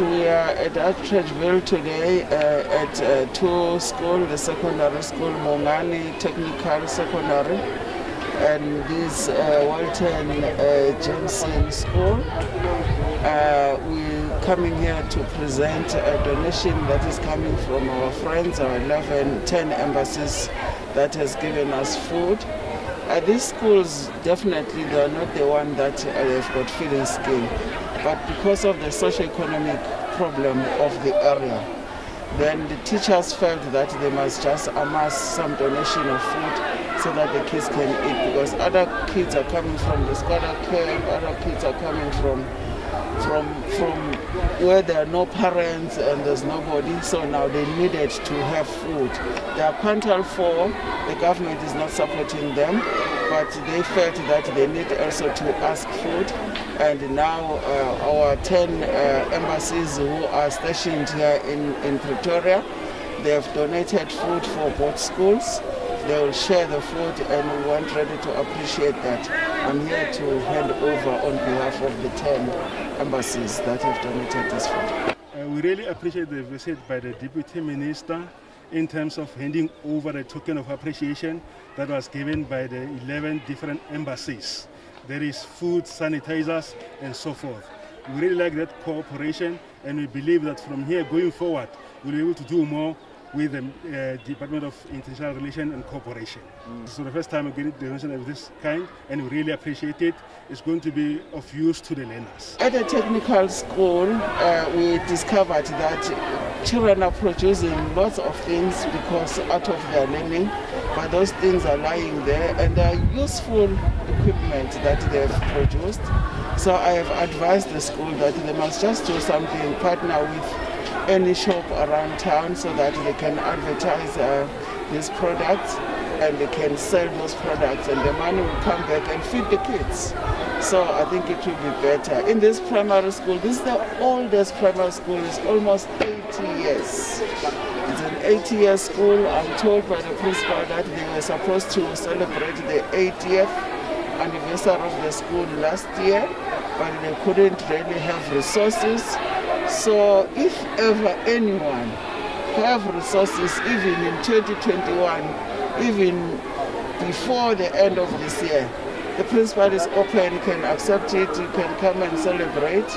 we are at Atteridgeville today uh, at uh, two schools, the secondary school, Mongani Technical Secondary, and this uh, Walton uh, Jameson School. Uh, we're coming here to present a donation that is coming from our friends, our 11, 10 embassies that has given us food. Uh, these schools definitely they are not the one that uh, have got feeding scheme, but because of the socio-economic problem of the area, then the teachers felt that they must just amass some donation of food so that the kids can eat because other kids are coming from the squatter camp, other kids are coming from from from where there are no parents and there's nobody so now they needed to have food. They are quintile 4 the government is not supporting them but they felt that they need also to ask food. And now uh, our 10 uh, embassies who are stationed here in, in Pretoria they have donated food for both schools they will share the food and we want really to appreciate that. I'm here to hand over on behalf of the 10 embassies that have donated this food. Uh, we really appreciate the visit by the Deputy Minister in terms of handing over the token of appreciation that was given by the 11 different embassies. There is food, sanitizers, and so forth. We really like that cooperation, and we believe that from here going forward, we'll be able to do more with the uh, Department of International Relations and Cooperation. Mm. So the first time we get a donation of this kind, and we really appreciate it. It's going to be of use to the learners. At the technical school, uh, we discovered that children are producing lots of things because out of their learning, but those things are lying there, and they are useful equipment that they have produced. So I have advised the school that they must just do something, partner with any shop around town so that they can advertise uh, these products and they can sell those products and the money will come back and feed the kids. So I think it will be better. In this primary school, this is the oldest primary school, it's almost 80 years. It's an 80 year school. I'm told by the principal that they were supposed to celebrate the 80th anniversary of the school last year, but they couldn't really have resources. So if ever anyone have resources, even in 2021, even before the end of this year, the principal is open, you can accept it, you can come and celebrate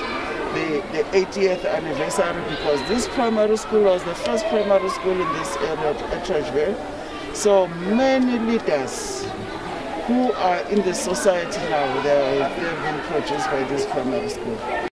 the, the 80th anniversary because this primary school was the first primary school in this area at Atteridgeville. So many leaders who are in the society now, they have been produced by this primary school.